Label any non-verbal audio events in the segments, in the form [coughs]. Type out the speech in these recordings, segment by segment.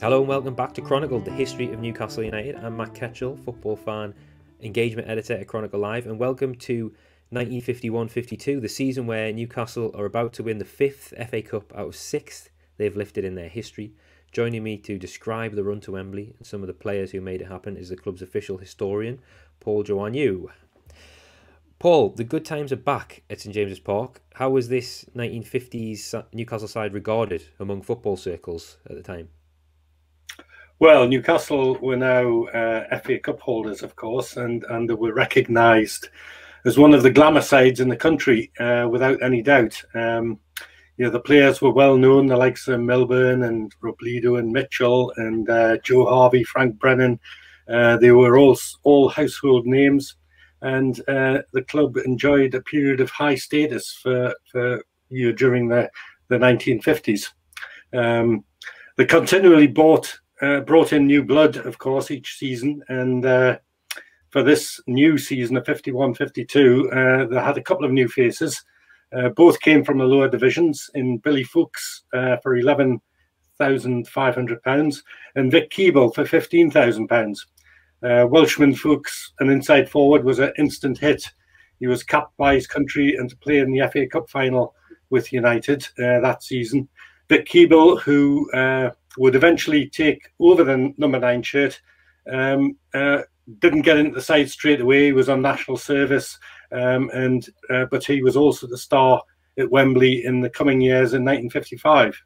Hello and welcome back to Chronicled, the history of Newcastle United. I'm Matt Ketchell, football fan, engagement editor at Chronicle Live, and welcome to 1951-52, the season where Newcastle are about to win the fifth FA Cup out of sixth they've lifted in their history. Joining me to describe the run to Wembley and some of the players who made it happen is the club's official historian, Paul Joannou. Paul, the good times are back at St James's Park. How was this 1950s Newcastle side regarded among football circles at the time? Well, Newcastle were now uh, FA Cup holders, of course, and, and they were recognised as one of the glamour sides in the country, uh, without any doubt. Um, you know, the players were well known, the likes of Milburn and Robledo and Mitchell and uh, Joe Harvey, Frank Brennan. Uh, they were all all household names, and uh, the club enjoyed a period of high status for for you during the the 1950s. Um, they continually bought uh, brought in new blood, of course, each season. And uh, for this new season of 51 52, uh, they had a couple of new faces. Uh, both came from the lower divisions in Billy Foulkes uh, for £11,500 and Vic Keeble for £15,000. Uh, Welshman Foulkes, an inside forward, was an instant hit. He was capped by his country and to play in the FA Cup final with United that season. Vic Keeble, who would eventually take over the number nine shirt. Um, uh, didn't get into the side straight away. He was on national service, um, and uh, but he was also the star at Wembley in the coming years in 1955.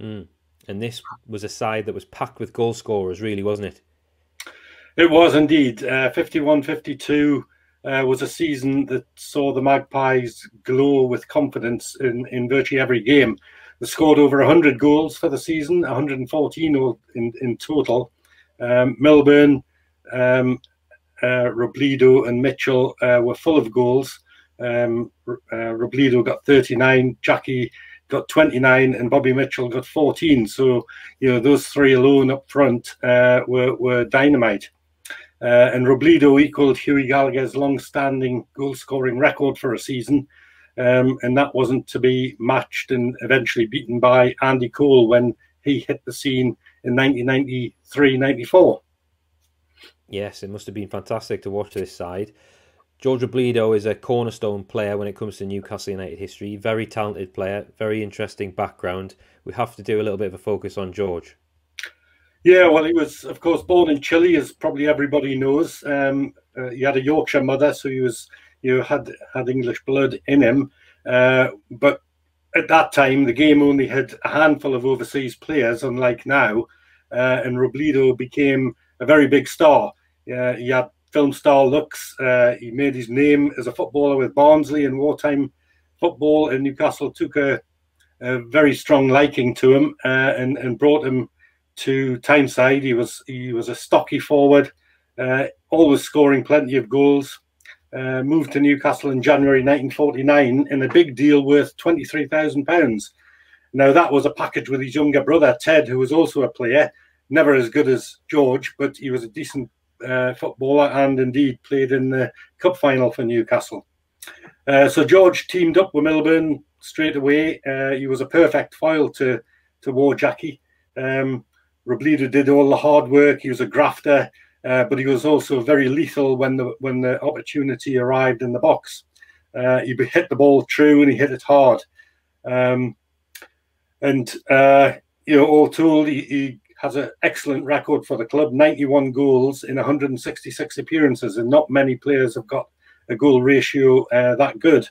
Mm. And this was a side that was packed with goal scorers, really, wasn't it? It was indeed. Uh, 51 52 uh, was a season that saw the Magpies glow with confidence in, in virtually every game. They scored over 100 goals for the season, 114 in, in total. Um, Milburn, um, uh, Robledo, and Mitchell uh, were full of goals. Um, uh, Robledo got 39, Jackie got 29, and Bobby Mitchell got 14. So, you know, those three alone up front uh, were, were dynamite. Uh, and Robledo equaled Hughie Gallacher's long-standing goal-scoring record for a season um, and that wasn't to be matched and eventually beaten by Andy Cole when he hit the scene in 1993 94. Yes, it must have been fantastic to watch this side. George Robledo is a cornerstone player when it comes to Newcastle United history. Very talented player, very interesting background. We have to do a little bit of a focus on George. Yeah, well, he was, of course, born in Chile, as probably everybody knows. Um, uh, he had a Yorkshire mother, so he was you had had English blood in him. Uh, but at that time, the game only had a handful of overseas players, unlike now. Uh, and Robledo became a very big star. Uh, he had film star looks. Uh, he made his name as a footballer with Barnsley in wartime football, and Newcastle took a, a very strong liking to him uh, and, and brought him to Tyneside. He was he was a stocky forward, uh, always scoring plenty of goals uh, moved to Newcastle in January 1949 in a big deal worth £23,000. Now, that was a package with his younger brother, Ted, who was also a player, never as good as George, but he was a decent uh, footballer and indeed played in the cup final for Newcastle. Uh, so George teamed up with Milburn straight away. Uh, he was a perfect foil to, to Wor Jackie. Um, Robledo did all the hard work. He was a grafter. Uh, but he was also very lethal when the when the opportunity arrived in the box. Uh, he hit the ball true and he hit it hard. Um, and uh, you know, all told, he, he has an excellent record for the club: 91 goals in 166 appearances, and not many players have got a goal ratio uh, that good.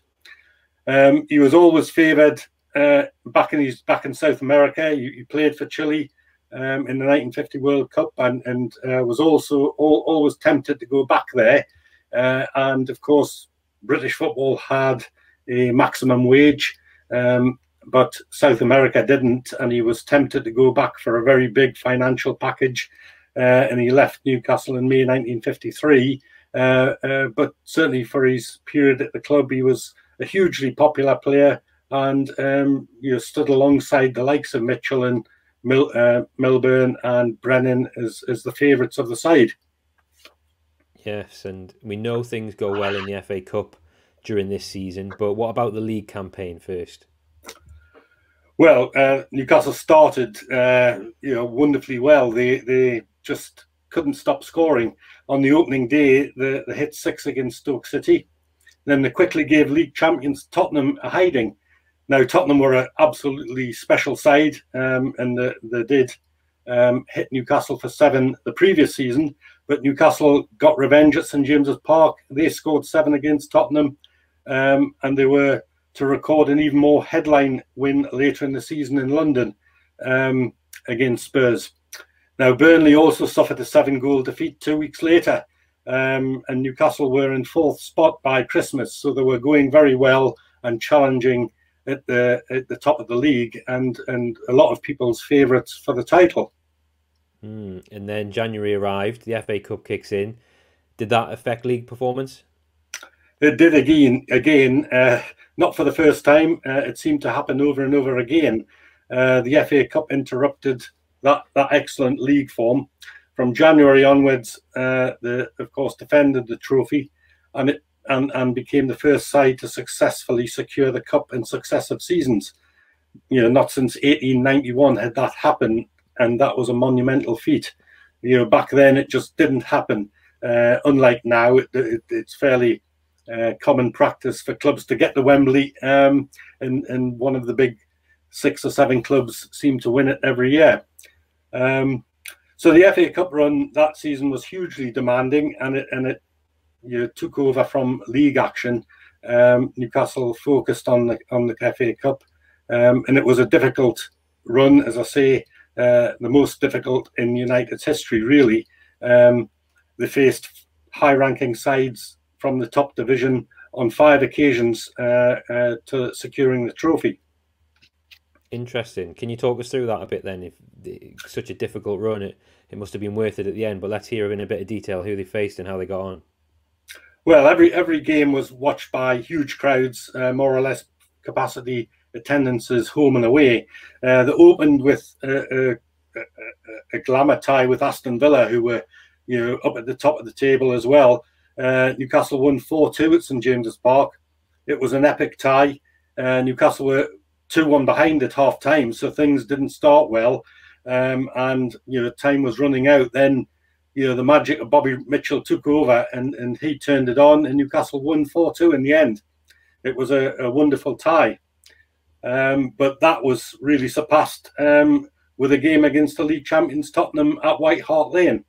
Um, he was always favoured uh, back in his back in South America. He, he played for Chile um, in the 1950 World Cup and, and uh, was also all, always tempted to go back there. Uh, and of course, British football had a maximum wage, um, but South America didn't, and he was tempted to go back for a very big financial package. Uh, and he left Newcastle in May 1953. Uh, uh, but certainly for his period at the club, he was a hugely popular player and um, you stood alongside the likes of Mitchell and Mil, uh, Milburn and Brennan as, as the favourites of the side. Yes, and we know things go well in the FA Cup during this season, but what about the league campaign first? Well, uh, Newcastle started, uh, you know, wonderfully well. They they just couldn't stop scoring on the opening day. The they hit six against Stoke City. Then they quickly gave league champions Tottenham a hiding. Now Tottenham were an absolutely special side, um, and they, they did um, hit Newcastle for seven the previous season. But Newcastle got revenge at St James's Park. They scored seven against Tottenham, um, and they were to record an even more headline win later in the season in London um, against Spurs. Now, Burnley also suffered a seven goal defeat two weeks later, um, and Newcastle were in fourth spot by Christmas. So they were going very well and challenging at the at the top of the league and, and a lot of people's favourites for the title. Mm. And then January arrived, the FA Cup kicks in. Did that affect league performance? It did again, again, uh, not for the first time. Uh, it seemed to happen over and over again. Uh, the FA Cup interrupted that, that excellent league form. From January onwards, uh, the of course defended the trophy, and it and, and became the first side to successfully secure the cup in successive seasons. You know, not since 1891 had that happened, and that was a monumental feat. You know, back then it just didn't happen. Uh, unlike now, it, it, it's fairly uh, common practice for clubs to get to Wembley, um, and and one of the big six or seven clubs seem to win it every year. Um, so the FA Cup run that season was hugely demanding, and it and it you took over from league action. Um, Newcastle focused on the on the FA Cup, um, and it was a difficult run, as I say, uh, the most difficult in United's history, really. Um, they faced high-ranking sides from the top division on five occasions uh, uh, to securing the trophy. Interesting. Can you talk us through that a bit then? If the, such a difficult run, it, it must have been worth it at the end. But let's hear in a bit of detail who they faced and how they got on. Well, every every game was watched by huge crowds, uh, more or less capacity attendances home and away. Uh, they opened with a, a, a, glamour tie with Aston Villa, who were you know up at the top of the table as well. Uh, Newcastle won 4 2 at St James's Park. It was an epic tie. Uh, Newcastle were 2 1 behind at half time, so things didn't start well. Um, and, you know, time was running out. Then, you know, the magic of Bobby Mitchell took over and, and he turned it on, and Newcastle won 4 2 in the end. It was a, a wonderful tie. Um, but that was really surpassed um, with a game against the league champions Tottenham at White Hart Lane.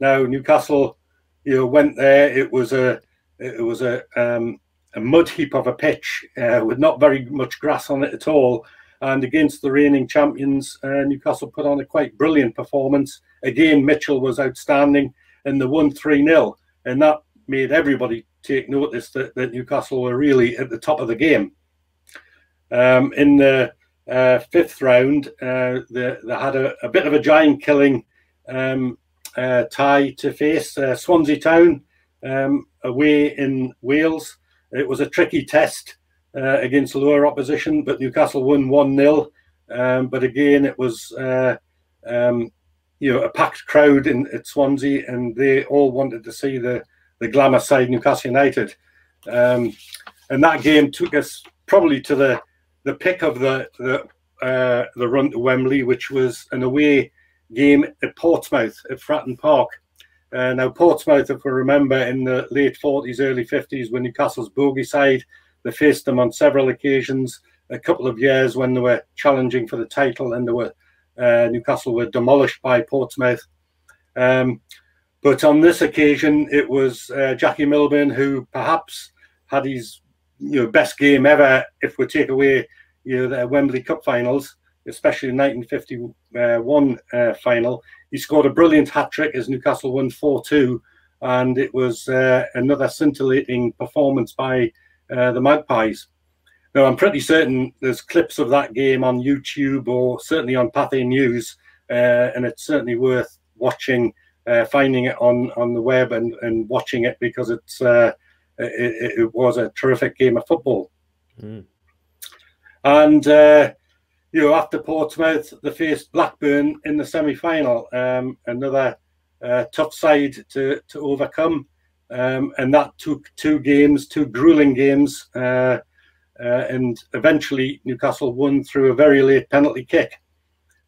Now, Newcastle you know, went there. It was a it was a um, a mud heap of a pitch uh, with not very much grass on it at all. And against the reigning champions, uh, Newcastle put on a quite brilliant performance. Again, Mitchell was outstanding, and the won three 0 and that made everybody take notice that, that Newcastle were really at the top of the game. Um, in the uh, fifth round, uh, they, they had a, a, bit of a giant killing um, uh, tie to face uh, Swansea Town um, away in Wales. It was a tricky test uh, against lower opposition, but Newcastle won 1 0. Um, but again, it was uh, um, you know a packed crowd in at Swansea, and they all wanted to see the the glamour side Newcastle United. Um, and that game took us probably to the the pick of the the uh, the run to Wembley, which was an away game at Portsmouth at Fratton Park. Uh, now, Portsmouth, if we remember, in the late 40s, early 50s, when Newcastle's bogey side, they faced them on several occasions. A couple of years when they were challenging for the title, and they were Newcastle were demolished by Portsmouth. Um, but on this occasion, it was uh, Jackie Milburn who perhaps had his you know best game ever. If we take away you know the Wembley Cup finals, especially the 1951 uh, final. He scored a brilliant hat trick as Newcastle won 4 2, and it was uh, another scintillating performance by uh, the Magpies. Now, I'm pretty certain there's clips of that game on YouTube or certainly on Pathé News, uh, and it's certainly worth watching, uh, finding it on, on the web and, and watching it because it's uh, it, it, was a terrific game of football. Mm. And you know, after Portsmouth, they faced Blackburn in the semi-final. Um, another uh, tough side to to overcome, um, and that took two games, two grueling games. Uh, and eventually Newcastle won through a very late penalty kick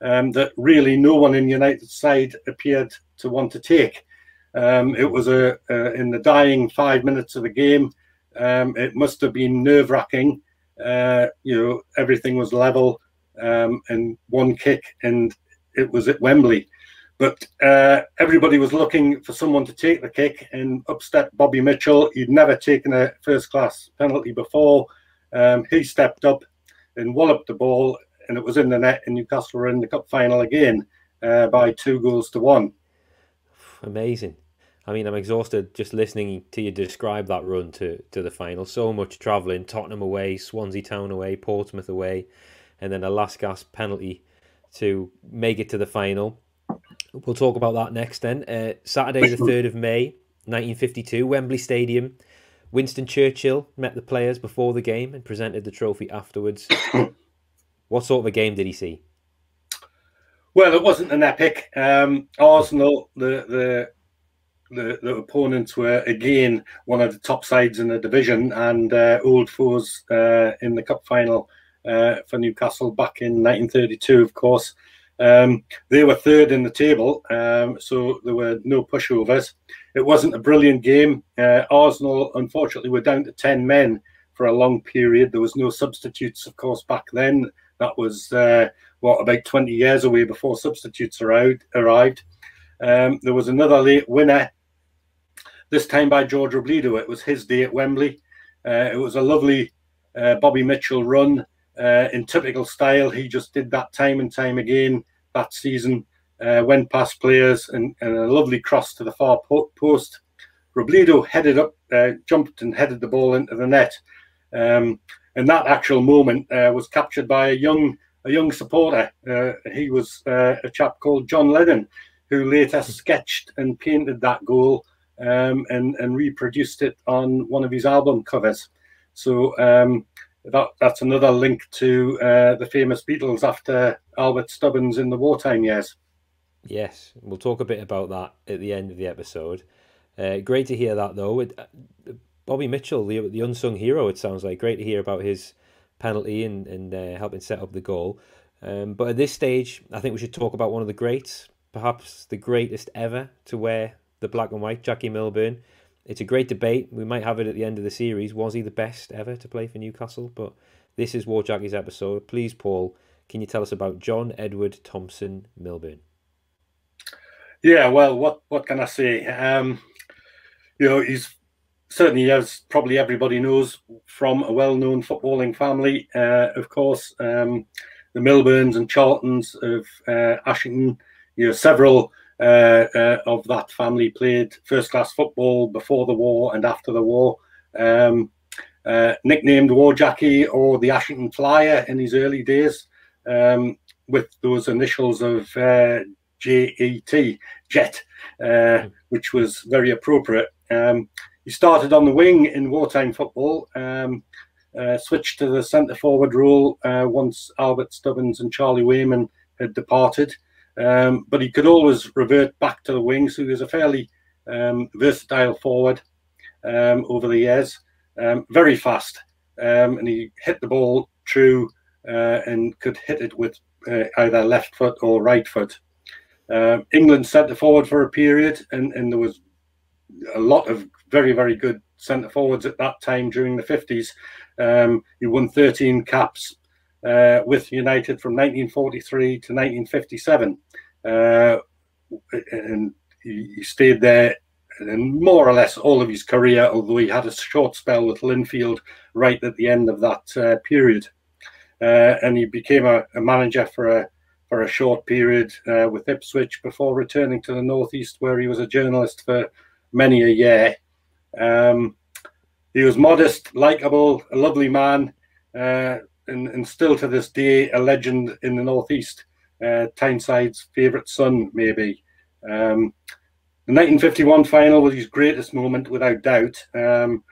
um, that really no one in United side appeared to want to take. Um, it was a, a, in the dying five minutes of the game. Um, it must have been nerve wracking. Uh, you know, everything was level um, and one kick, and it was at Wembley. But uh, everybody was looking for someone to take the kick, and up stepped Bobby Mitchell. He'd never taken a first class penalty before. Um, he stepped up and walloped the ball, and it was in the net, and Newcastle were in the cup final again uh, by two goals to one. Amazing. I mean, I'm exhausted just listening to you describe that run to, to the final. So much travelling, Tottenham away, Swansea Town away, Portsmouth away, and then a last gasp penalty to make it to the final. We'll talk about that next then. Uh, Saturday, the 3rd of May, 1952, Wembley Stadium. Winston Churchill met the players before the game and presented the trophy afterwards. [coughs] what sort of a game did he see? Well, it wasn't an epic. Um, Arsenal, the, the the, the opponents were again one of the top sides in the division and uh, old foes uh, in the cup final uh, for Newcastle back in 1932, of course. Um, they were third in the table, um, so there were no pushovers. It wasn't a brilliant game. Uh, Arsenal, unfortunately, were down to 10 men for a long period. There was no substitutes, of course, back then. That was, uh, what, about 20 years away before substitutes arrived. Um, there was another late winner, this time by George Robledo. It was his day at Wembley. Uh, it was a lovely uh, Bobby Mitchell run uh, in typical style. He just did that time and time again that season. Uh, went past players and, and, a lovely cross to the far post. Robledo headed up, uh, jumped and headed the ball into the net. Um, and that actual moment uh, was captured by a young a young supporter. Uh, he was uh, a chap called John Lennon, who later sketched and painted that goal um, and, and reproduced it on one of his album covers. So um, that that's another link to uh, the famous Beatles after Albert Stubbins in the wartime years. Yes, we'll talk a bit about that at the end of the episode. Uh, great to hear that though. It, uh, Bobby Mitchell, the the unsung hero, it sounds like. Great to hear about his penalty and and uh, helping set up the goal. Um, but at this stage, I think we should talk about one of the greats, perhaps the greatest ever to wear the black and white, Jackie Milburn it's a great debate. We might have it at the end of the series. Was he the best ever to play for Newcastle? But this is Wor Jackie's episode. Please, Paul, can you tell us about John Edward Thompson Milburn? Yeah, well, what what can I say? Um, you know, he's certainly, as probably everybody knows, from a well-known footballing family. Uh, of course, um, the Milburns and Charltons of uh, Ashington. You know, several uh, uh, of that family played first class football before the war and after the war. Um, uh, nicknamed Wor Jackie or the Ashington Flyer in his early days, um, with those initials of uh, JET, Jet, uh, which was very appropriate. Um, he started on the wing in wartime football, um, uh, switched to the centre forward role once Albert Stubbins and Charlie Wayman had departed. Um, but he could always revert back to the wing. So he was a fairly um, versatile forward um, over the years. Um, very fast, um, and he hit the ball true uh, and could hit it with uh, either left foot or right foot. Uh, England centre forward for a period, and, and there was a lot of very very good centre forwards at that time during the 50s. Um, he won 13 caps uh, with United from 1943 to 1957. Uh, and he, stayed there and more or less all of his career, although he had a short spell with Linfield right at the end of that uh, period. Uh, and he became a, a, manager for a for a short period uh, with Ipswich before returning to the northeast, where he was a journalist for many a year. Um, he was modest, likable, a lovely man, uh, and, and still to this day a legend in the northeast. Uh, Tyneside's favourite son, maybe. Um, the 1951 final was his greatest moment, without doubt. Um,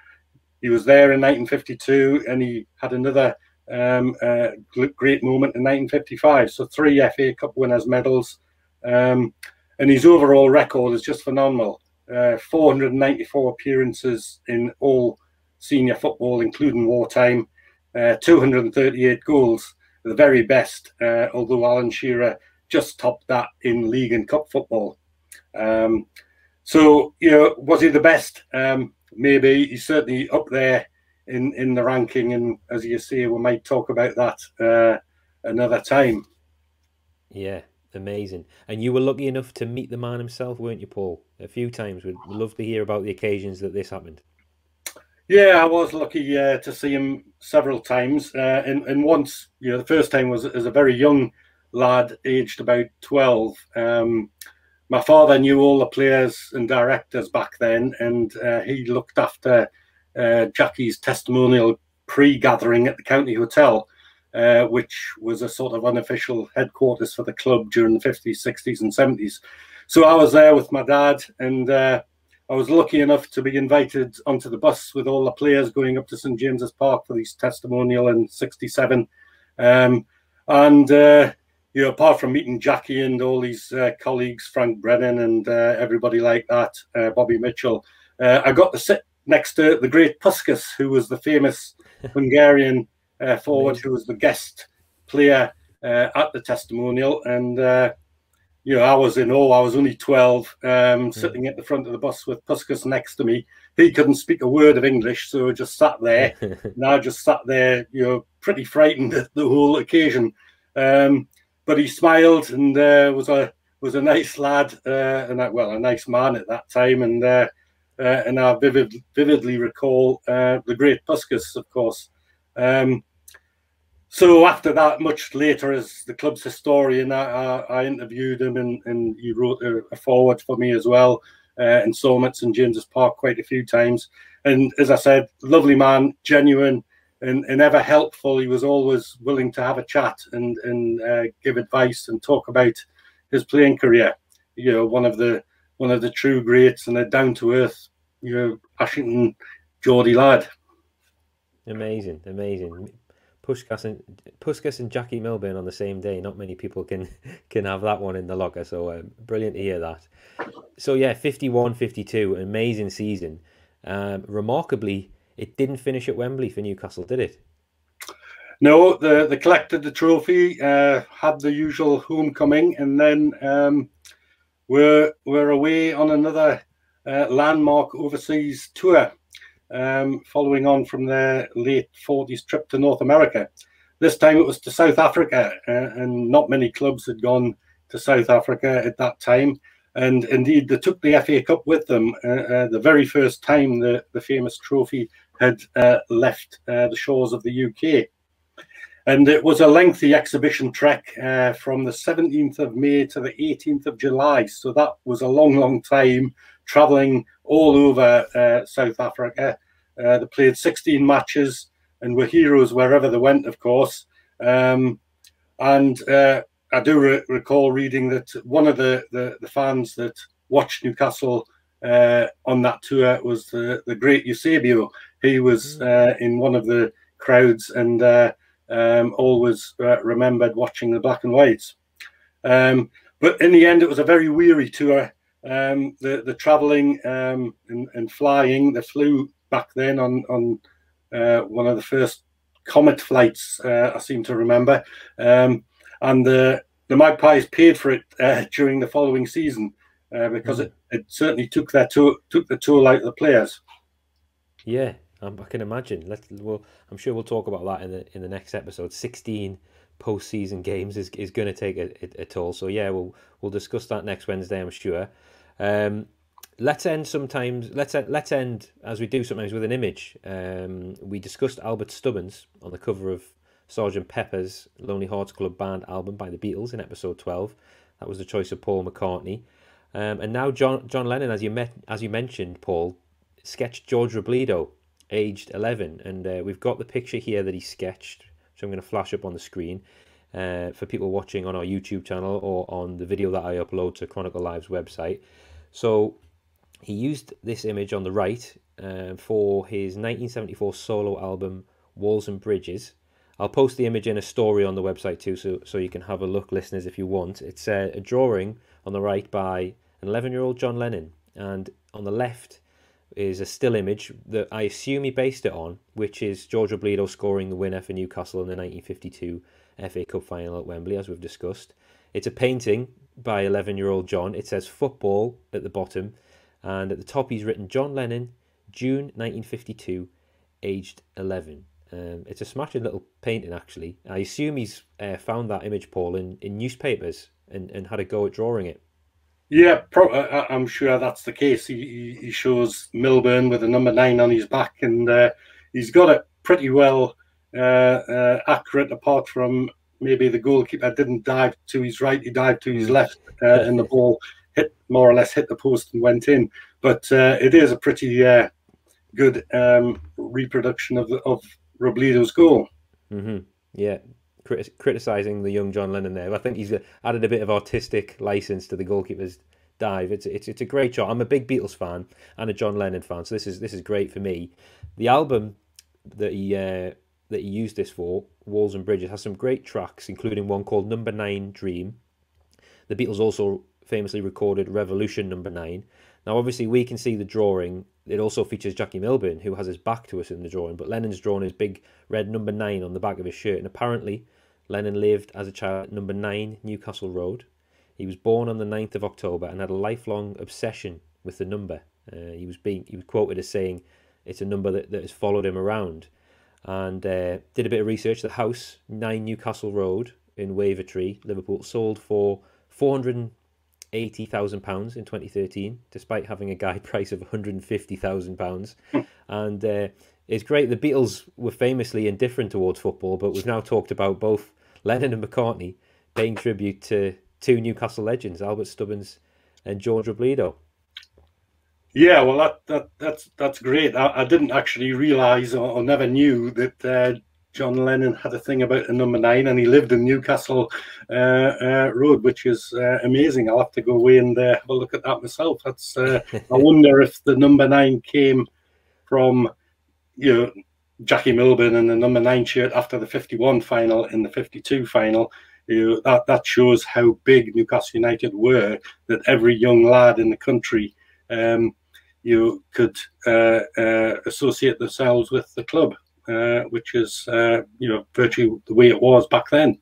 he was there in 1952, and he had another um, great moment in 1955. So three FA Cup winners' medals, um, and his overall record is just phenomenal. Uh, 494 appearances in all senior football, including wartime. uh, 238 goals, the very best, uh, although Alan Shearer just topped that in league and cup football. Um, so, you know, was he the best? Um, maybe he's certainly up there in, in the ranking. And as you see, we might talk about that uh, another time. Yeah, amazing. And you were lucky enough to meet the man himself, weren't you, Paul? A few times. We'd love to hear about the occasions that this happened. Yeah, I was lucky uh, to see him several times, uh, and and once, you know, the first time was as a very young lad, aged about twelve. Um, my father knew all the players and directors back then, and uh, he looked after uh, Jackie's testimonial pre-gathering at the County Hotel, uh, which was a sort of unofficial headquarters for the club during the fifties, sixties, and seventies. So I was there with my dad, and uh, I was lucky enough to be invited onto the bus with all the players going up to St James's Park for these testimonial in '67, um, and uh, you know, apart from meeting Jackie and all these uh, colleagues, Frank Brennan and uh, everybody like that, uh, Bobby Mitchell, uh, I got to sit next to the great Puskas, who was the famous [laughs] Hungarian uh, forward, who was the guest player at the testimonial, and you know, I was in awe. I was only 12, um, mm. sitting at the front of the bus with Puskas next to me. He couldn't speak a word of English, so I just sat there. [laughs] and I just sat there, you know, pretty frightened at the whole occasion. Um, but he smiled and uh, was a was a nice lad uh, and well, a nice man at that time. And uh, and I vivid, vividly recall uh, the great Puskas, of course. Um, so after that, much later, as the club's historian, I, I, I interviewed him and, and he wrote a, a, forward for me as well, uh, and saw him at St James's Park quite a few times. And as I said, lovely man, genuine and, and ever helpful. He was always willing to have a chat and and uh, give advice and talk about his playing career. You know, one of the one of the true greats and a down to earth, you know, Ashington Geordie lad. Amazing, amazing. Puskas and Puskas and Jackie Milburn on the same day. Not many people can [laughs] can have that one in the locker. So um, brilliant to hear that. So yeah, 51, 52, amazing season. Um, remarkably, it didn't finish at Wembley for Newcastle, did it? No, the they collected the trophy, uh, had the usual homecoming, and then um, we're we're away on another uh, landmark overseas tour um, following on from their late 40s trip to North America. This time it was to South Africa, uh, and not many clubs had gone to South Africa at that time. And indeed, they took the FA Cup with them uh, uh, the very first time the, the famous trophy had uh, left uh, the shores of the UK. And it was a lengthy exhibition trek uh, from the 17th of May to the 18th of July. So that was a long, long time traveling all over uh, South Africa. Uh, they played 16 matches and were heroes wherever they went, of course. Um, and uh, I do re recall reading that one of the, the, the fans that watched Newcastle uh, on that tour was the, the great Eusebio. He was mm. uh, in one of the crowds and uh, um, always uh, remembered watching the black and whites. Um, but in the end, it was a very weary tour um, the the traveling um, and, and, flying. They flew back then on on uh, one of the first Comet flights. Uh, I seem to remember, um, and the the Magpies paid for it uh, [laughs] during the following season uh, because mm. it, it certainly took their tour, took the tour out of the players. Yeah, I can imagine. Let's well, I'm sure we'll talk about that in the in the next episode. Sixteen postseason games is, is going to take a, a, a, toll. So yeah, we'll we'll discuss that next Wednesday, I'm sure. Um, let's end sometimes. Let's let's end as we do sometimes with an image. Um, we discussed Albert Stubbins on the cover of Sergeant Pepper's Lonely Hearts Club Band album by the Beatles in episode twelve. That was the choice of Paul McCartney. Um, and now John John Lennon, as you met as you mentioned, Paul, sketched George Robledo, aged eleven, and uh, we've got the picture here that he sketched so I'm going to flash up on the screen uh, for people watching on our YouTube channel or on the video that I upload to Chronicle Live's website. So he used this image on the right uh, for his 1974 solo album Walls and Bridges. I'll post the image in a story on the website too, so, so you can have a look, listeners, if you want. It's a drawing on the right by an 11 year old John Lennon, and on the left, is a still image that I assume he based it on, which is George Robledo scoring the winner for Newcastle in the 1952 FA Cup final at Wembley, as we've discussed. It's a painting by 11 year old John. It says football at the bottom, and at the top he's written John Lennon, June 1952, aged 11. Um, it's a smashing little painting, actually. I assume he's uh, found that image, Paul, in, in newspapers and, and had a go at drawing it. Yeah, pro- I'm sure that's the case. He, he shows Milburn with a number nine on his back, and uh, he's got it pretty well uh, uh, accurate, apart from maybe the goalkeeper didn't dive to his right, he dived to his hmm. left, uh, and the ball hit more or less hit the post and went in. But uh, it is a pretty uh, good um, reproduction of of Robledo's goal. Mm-hmm. Yeah, criticizing the young John Lennon there. I think he's added a bit of artistic license to the goalkeeper's dive. It's it's it's a great shot. I'm a big Beatles fan and a John Lennon fan, so this is this is great for me. The album that he uh, that he used this for, Walls and Bridges, has some great tracks, including one called Number Nine Dream. The Beatles also famously recorded Revolution Number Nine. Now, obviously, we can see the drawing. It also features Jackie Milburn, who has his back to us in the drawing, but Lennon's drawn his big red number nine on the back of his shirt, and apparently Lennon lived as a child at number 9 Newcastle Road. He was born on the 9th of October and had a lifelong obsession with the number. Uh, he was being he was quoted as saying it's a number that, that has followed him around. And uh, did a bit of research. The house, 9 Newcastle Road in Wavertree, Liverpool, sold for £480,000 in 2013, despite having a guide [laughs] price of £150,000. and uh, it's great. The Beatles were famously indifferent towards football, but we've now talked about both Lennon and McCartney paying tribute to two Newcastle legends, Albert Stubbins and George Robledo. Yeah, well, that, that that's that's great. I, I didn't actually realise or, or, never knew that uh, John Lennon had a thing about the number nine, and he lived in Newcastle uh, uh, Road, which is uh, amazing. I'll have to go away and uh, have a look at that myself. That's uh, I [laughs] wonder if the number nine came from you know Jackie Milburn in the number nine shirt after the 51 final in the 52 final. You know, that, that shows how big Newcastle United were, that every young lad in the country um, you could uh, uh, associate themselves with the club, uh, which is, uh, you know, virtually the way it was back then.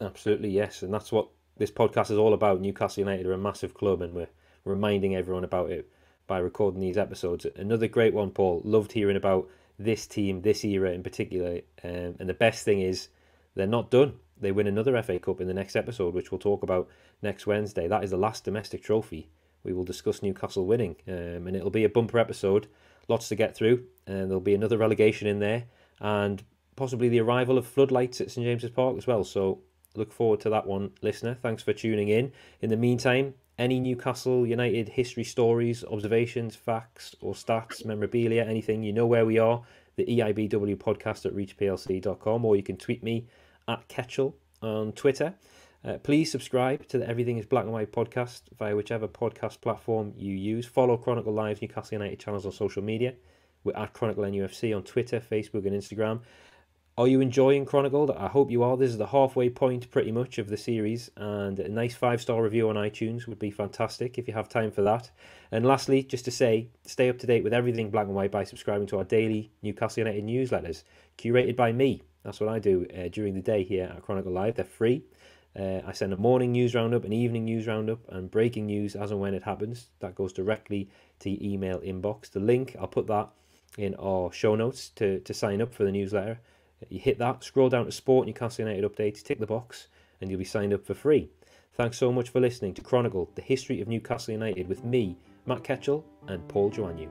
Absolutely, yes. And that's what this podcast is all about. Newcastle United are a massive club, and we're reminding everyone about it by recording these episodes. Another great one, Paul. Loved hearing about this team, this era in particular. Um, and the best thing is, they're not done. They win another FA Cup in the next episode, which we'll talk about next Wednesday. That is the last domestic trophy. We will discuss Newcastle winning, um, and it'll be a bumper episode. Lots to get through, and there'll be another relegation in there, and possibly the arrival of floodlights at St James's Park as well. So look forward to that one, listener. Thanks for tuning in. In the meantime, any Newcastle United history stories, observations, facts, or stats, memorabilia, anything, you know where we are. The EIBW podcast at reachplc.com, or you can tweet me at Ketchell on Twitter. Uh, please subscribe to the Everything is Black and White podcast via whichever podcast platform you use. Follow Chronicle Live's Newcastle United channels on social media. We're at Chronicle NUFC on Twitter, Facebook, and Instagram. Are you enjoying Chronicled? I hope you are. This is the halfway point, pretty much, of the series, and a nice five star review on iTunes would be fantastic if you have time for that. And lastly, just to say, stay up to date with everything black and white by subscribing to our daily Newcastle United newsletters, curated by me. That's what I do uh, during the day here at Chronicle Live. They're free. Uh, I send a morning news roundup, an evening news roundup, and breaking news as and when it happens. That goes directly to your email inbox. The link, I'll put that in our show notes to, to sign up for the newsletter. You hit that, scroll down to Sport and Newcastle United Updates, tick the box, and you'll be signed up for free. Thanks so much for listening to Chronicled, the history of Newcastle United with me, Matt Ketchell, and Paul Joannou.